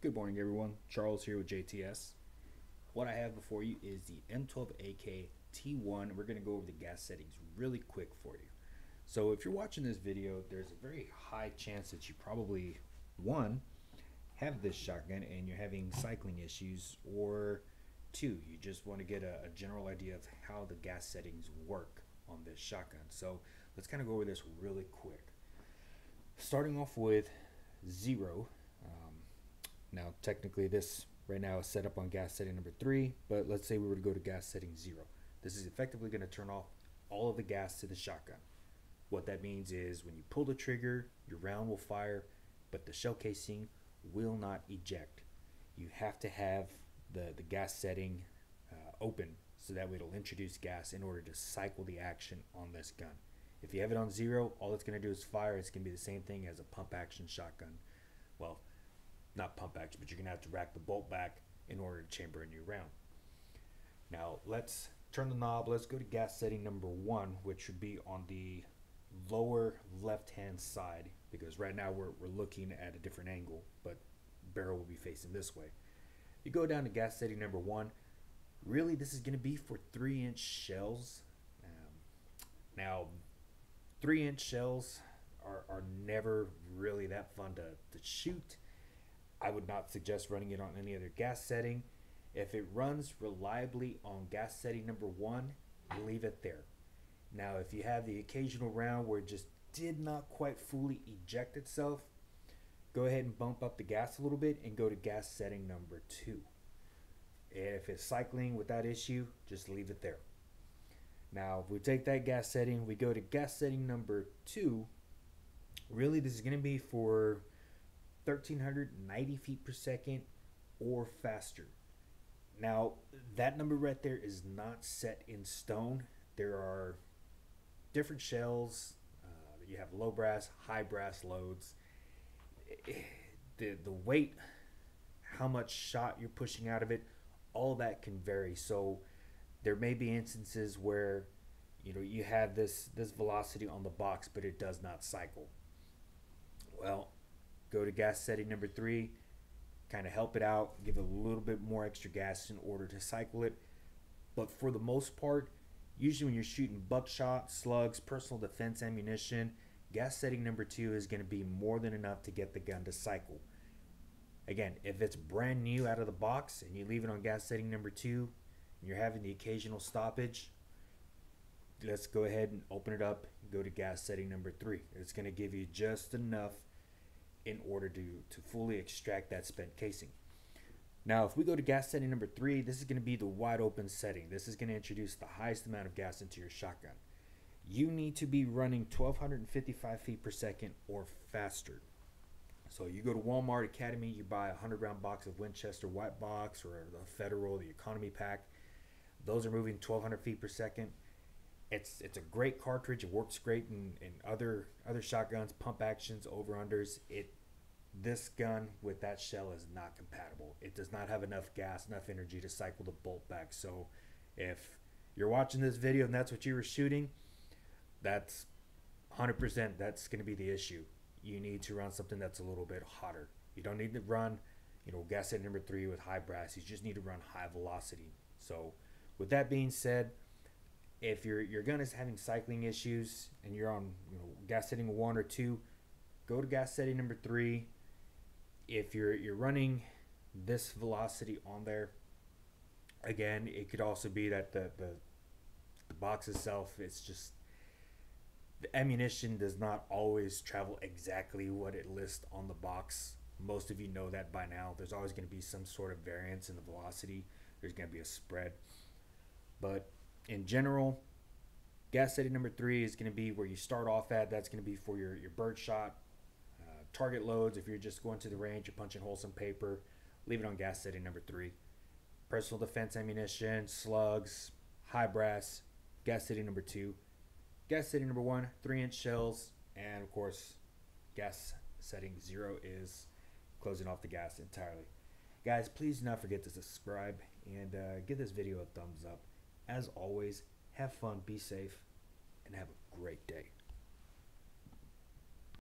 Good morning, everyone. Charles here with JTS. What I have before you is the M12AK T1. We're going to go over the gas settings really quick for you. So if you're watching this video, there's a very high chance that you probably, one, have this shotgun and you're having cycling issues, or two, you just want to get a, a general idea of how the gas settings work on this shotgun. So let's kind of go over this really quick. Starting off with zero, now, technically, this right now is set up on gas setting number three, but let's say we were to go to gas setting zero. This is effectively going to turn off all of the gas to the shotgun. What that means is when you pull the trigger, your round will fire, but the shell casing will not eject. You have to have the, the gas setting uh, open so that way it'll introduce gas in order to cycle the action on this gun. If you have it on zero, all it's going to do is fire. It's going to be the same thing as a pump action shotgun. Well, not pump action, but you're gonna have to rack the bolt back in order to chamber a new round. Now let's turn the knob. Let's go to gas setting number one, which should be on the lower left hand side because right now we're, we're looking at a different angle, but barrel will be facing this way. You go down to gas setting number one. Really, this is going to be for three inch shells. Um, now, three inch shells are, are never really that fun to, to shoot I would not suggest running it on any other gas setting. If it runs reliably on gas setting number one, leave it there. Now, if you have the occasional round where it just did not quite fully eject itself, go ahead and bump up the gas a little bit and go to gas setting number two. If it's cycling without issue, just leave it there. Now, if we take that gas setting, we go to gas setting number two. Really, this is going to be for 1390 feet per second or faster. Now, that number right there is not set in stone. There are different shells. Uh, you have low brass, high brass loads. The, the weight, how much shot you're pushing out of it, all that can vary. So there may be instances where you know you have this this velocity on the box, but it does not cycle. Well, go to gas setting number three, kind of help it out, give it a little bit more extra gas in order to cycle it. But for the most part, usually when you're shooting buckshot, slugs, personal defense ammunition, gas setting number two is going to be more than enough to get the gun to cycle. Again, if it's brand new out of the box and you leave it on gas setting number two, and you're having the occasional stoppage, let's go ahead and open it up go to gas setting number three. It's going to give you just enough in order to, to fully extract that spent casing. Now, if we go to gas setting number three, this is going to be the wide open setting. This is going to introduce the highest amount of gas into your shotgun. You need to be running 1255 feet per second or faster. So you go to Walmart Academy, you buy a 100 round box of Winchester White Box or the Federal, the Economy Pack. Those are moving 1200 feet per second. It's it's a great cartridge. It works great in, in other other shotguns, pump actions, over unders. It this gun with that shell is not compatible. It does not have enough gas, enough energy to cycle the bolt back. So if you're watching this video and that's what you were shooting, that's 100% that's going to be the issue. You need to run something that's a little bit hotter. You don't need to run, you know, gas at number three with high brass. You just need to run high velocity. So with that being said, if your your gun is having cycling issues and you're on you know gas setting one or two, go to gas setting number three if you're you're running this velocity on there, again, it could also be that the the, the box itself it's just the ammunition does not always travel exactly what it lists on the box. Most of you know that by now. There's always going to be some sort of variance in the velocity. There's going to be a spread. But in general, gas setting number three is going to be where you start off at. That's going to be for your, your bird shot target loads, if you're just going to the range, you're punching holes in paper, leave it on gas setting number three. Personal defense ammunition, slugs, high brass, gas setting number two. Gas setting number one, three inch shells, and of course, gas setting zero is closing off the gas entirely. Guys, please do not forget to subscribe and uh, give this video a thumbs up. As always, have fun, be safe, and have a great day.